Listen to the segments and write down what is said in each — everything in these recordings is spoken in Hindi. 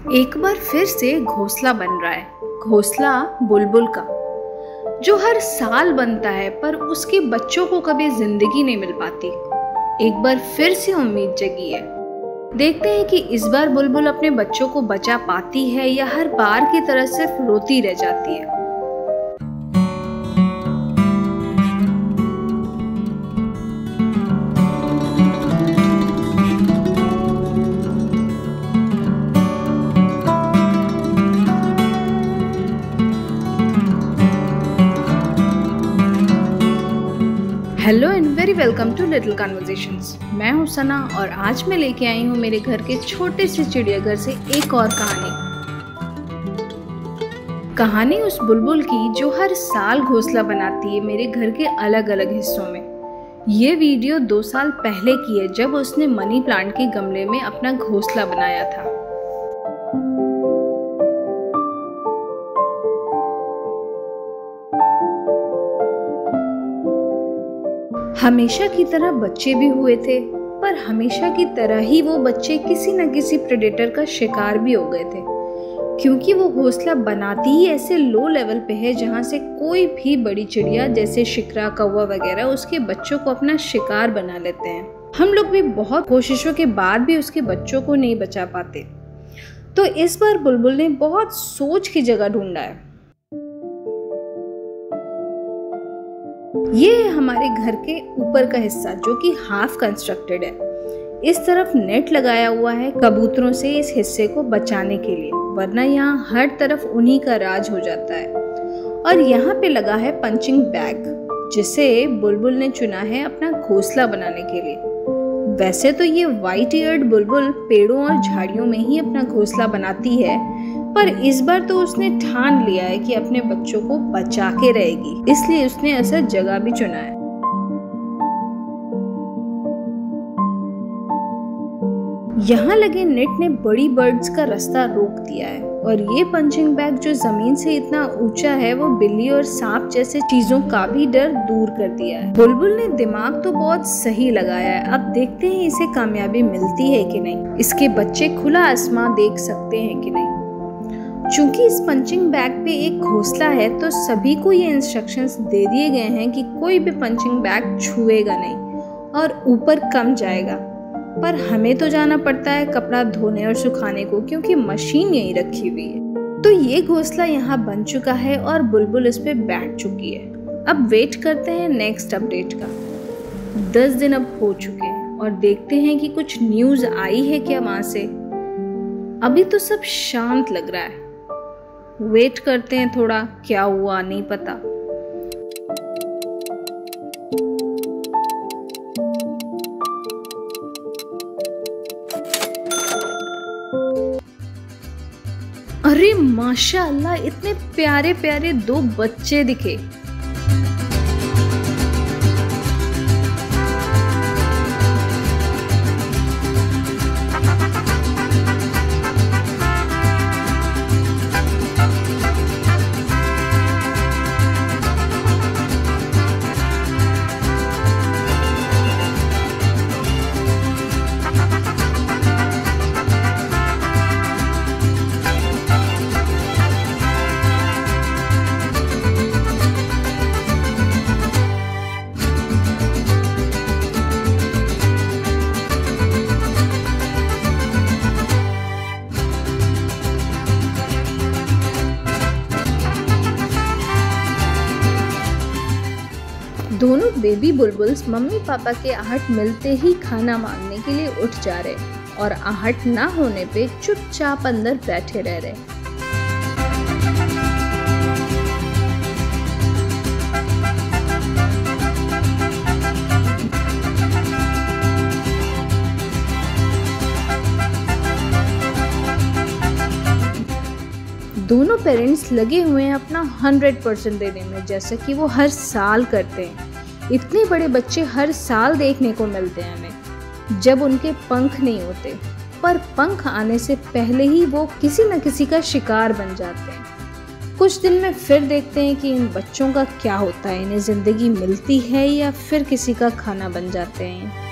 एक बार फिर से घोंसला बन रहा है, घोंसला बुलबुल का, जो हर साल बनता है, पर उसके बच्चों को कभी ज़िंदगी नहीं मिल पाती। एक बार फिर से उम्मीद जगी है। देखते हैं कि इस बार बुलबुल अपने बच्चों को बचा पाती है या हर बार की तरह सिर्फ़ रोती रह जाती है। Hello and very welcome to little conversations मैं हूँ सना और आज मैं लेके आई हूँ मेरे घर के छोटे से चिड़ियाघर से एक और कहानी। कहानी उस बुलबुल की जो हर साल घोंसला बनाती है मेरे घर के अलग अलग हिस्सों में। ये वीडियो दो साल पहले की है जब उसने मनी प्लांट के गमले में अपना घोंसला बनाया था। हमेशा की तरह बच्चे भी हुए थे, पर हमेशा की तरह ही वो बच्चे किसी न किसी प्रेडेटर का शिकार भी हो गए थे। क्योंकि वो घोंसला बनाती ही ऐसे लो लेवल पे है जहाँ से कोई भी बड़ी चिड़िया जैसे शिकरा, कौवा वगैरह उसके बच्चों को अपना शिकार बना लेते हैं। हम लोग भी बहुत कोशिशों के बाद भी उसके बच्चों को नहीं बचा पाते। तो इस बार बुलबुल ने बहुत सोच की जगह ढूंढा है। ये हमारे घर के ऊपर का हिस्सा, जो कि हाफ़ कंस्ट्रक्टेड है। इस तरफ़ नेट लगाया हुआ है कबूतरों से इस हिस्से को बचाने के लिए, वरना यहाँ हर तरफ़ उन्हीं का राज हो जाता है। और यहाँ पे लगा है पंचिंग बैग जिसे बुलबुल ने चुना है अपना घोंसला बनाने के लिए। वैसे तो ये वाइट ईयर्ड बुलबुल पेड़ों और झाड़ियों में ही अपना घोंसला बनाती है पर इस बार तो उसने ठान लिया है कि अपने बच्चों को बचा के रहेगी, इसलिए उसने ऐसा जगह भी चुना है। यहाँ लगे नेट ने बड़ी बर्ड्स का रास्ता रोक दिया है, और ये पंचिंग बैग जो ज़मीन से इतना ऊँचा है, वो बिल्ली और सांप जैसे चीज़ों का भी डर दूर कर दिया है। बुलबुल ने दिमाग तो बहुत सही लगाया है, अब देखते हैं इसे कामयाबी मिलती है कि नहीं। इसके बच्चे खुला आसमां देख सकते हैं कि नहीं। चूँकि इस पंचिंग बैग पे एक घोंसला है तो सभी को ये इंस्ट्रक्शंस दे दिए गए हैं कि कोई भी पंचिंग बैग छुएगा नहीं और ऊपर कम जाएगा। पर हमें तो जाना पड़ता है कपड़ा धोने और सुखाने को, क्योंकि मशीन यहीं रखी हुई है। तो ये घोंसला यहाँ बन चुका है और बुलबुल इस पे बैठ चुकी है। अब वेट करते हैं नेक्स्ट अपडेट का। दस दिन अब हो चुके हैं और देखते हैं कि कुछ न्यूज़ आई है क्या वहाँ से। अभी तो सब शांत लग रहा है। वेट करते हैं थोड़ा, क्या हुआ नहीं पता। अरे माशाल्लाह, इतने प्यारे प्यारे दो बच्चे दिखे। बेबी बुलबुल्स मम्मी पापा के आहट मिलते ही खाना मांगने के लिए उठ जा रहे और आहट ना होने पे चुपचाप अंदर बैठे रह रहे। दोनों पेरेंट्स लगे हुए हैं अपना हंड्रेड परसेंट देने में, जैसा कि वो हर साल करते हैं। इतने बड़े बच्चे हर साल देखने को मिलते हैं हमें, जब उनके पंख नहीं होते। पर पंख आने से पहले ही वो किसी न किसी का शिकार बन जाते हैं। कुछ दिन में फिर देखते हैं कि इन बच्चों का क्या होता है, इन्हें ज़िंदगी मिलती है या फिर किसी का खाना बन जाते हैं।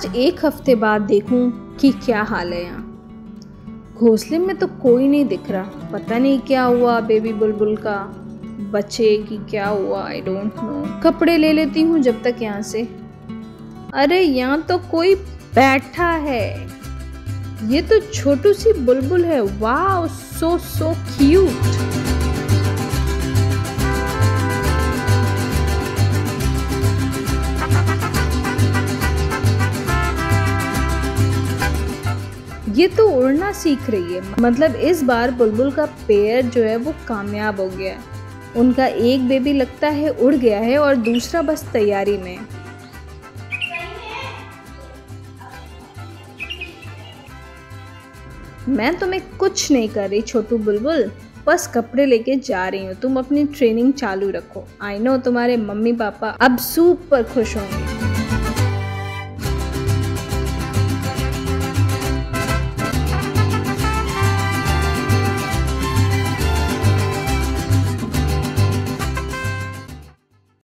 आज एक हफ़्ते बाद देखूँ कि क्या हाल है यहाँ। घोंसले में तो कोई नहीं दिख रहा। पता नहीं क्या हुआ बेबी बुलबुल का। बच्चे की क्या हुआ आई डोंट नो कपड़े ले लेती हूँ जब तक यहाँ से। अरे यहाँ तो कोई बैठा है। ये तो छोटू सी बुलबुल है। वाह सो सो क्यूट ये तो उड़ना सीख रही है। मतलब इस बार बुलबुल का पेयर जो है वो कामयाब हो गया। उनका एक बेबी लगता है, उड़ गया है और दूसरा बस तैयारी में। मैं तुम्हें कुछ नहीं कर रही छोटू बुलबुल। बस कपड़े लेके जा रही हूँ। तुम अपनी ट्रेनिंग चालू रखो। आई नो तुम्हारे मम्मी पापा अब सूप पर खुश होंगे।